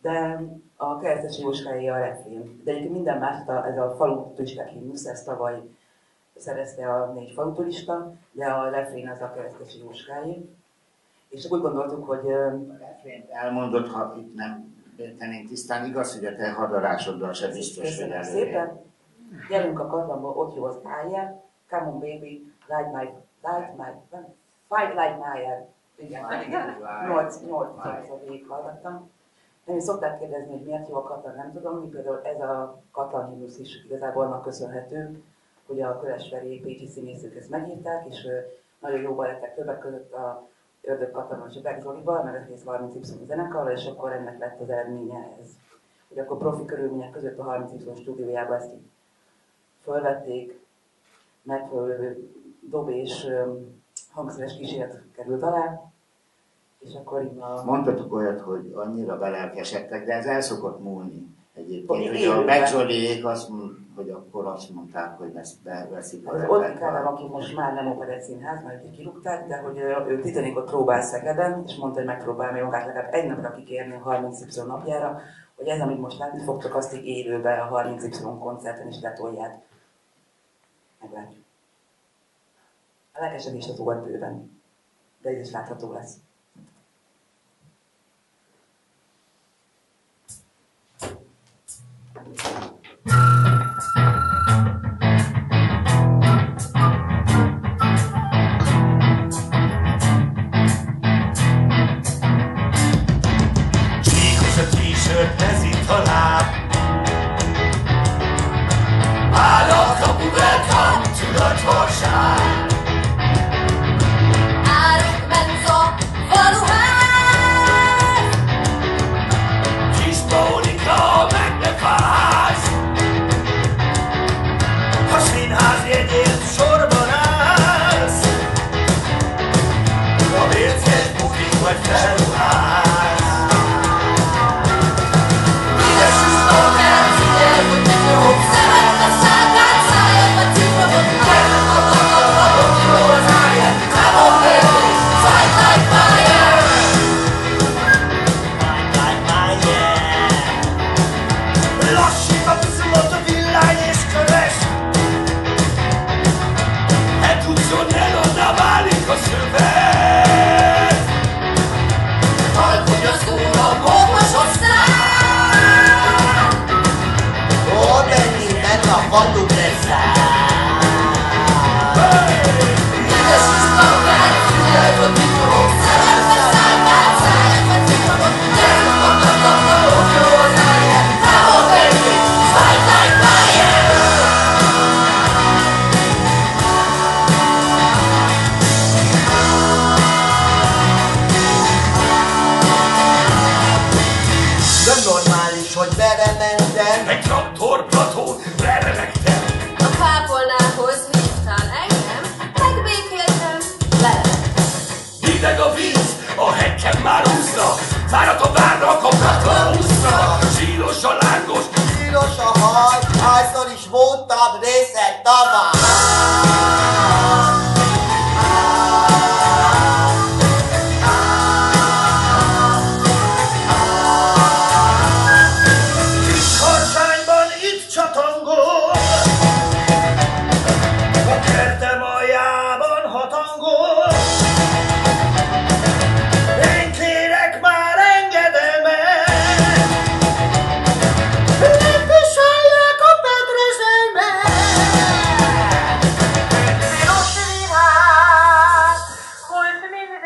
de a keresztes Jóskáé a refrén. De egyébként minden más, ez a falu turisták himnusz, ezt tavaly szerezte a négy faluturista, de a refrén az a keresztes Jóskáé. És úgy gondoltuk, hogy... A refrént elmondott, ha itt nem tennénk tisztán, igaz, hogy a te hadarásoddal se biztos, hogy előre. szépen. Gyerünk a kazamba, ott jó az ájjel. Come on baby, light my, light my, fight like my Igen, nyolc, nyolc a végig hallgattam. Szokták kérdezni, hogy miért jó a katan, nem tudom, mi például ez a katan himnusz is igazából annak köszönhető, hogy a Kölesveri Pécsi színészük ezt megírták, és nagyon jóban lettek többek között a Ördög Katona és Beck Zolival, meg a 30 Y zenekarral, és akkor ennek lett az eredménye ez. Hogy akkor profi körülmények között a 30 Y stúdiójában ezt így fölvették, megfelelő dob és hangszeres kísérlet került alá, és akkor így a... Mondtatok olyat, hogy annyira belelkesedtek, de ez el szokott múlni egyébként. Hogy a Becsolék azt hogy akkor azt mondták, hogy ezt beveszik a hát, Ott Kádám, aki most már nem operett színház, mert kirúgták, de hogy ő Titanicot próbál Szegeden, és mondta, hogy megpróbál még magát legalább egy napra kikérni a 30 Y napjára, hogy ez, amit most látni fogtok, azt így élőben a 30 Y koncerten is letolják. Meglátjuk. A lelkesedés az volt bőven, de ez is látható lesz. színház jegyért sorban állsz. A mérces budik. Fuck the hordható, lerelegtem. A kápolnához hívtál engem, megbékéltem, lerelegtem. Hideg a víz, a hegyen már úszna, fáradt a várra, a braton úszna. Zsíros a lángos, zsíros a haj, hányszor is mondtam, részed tavár.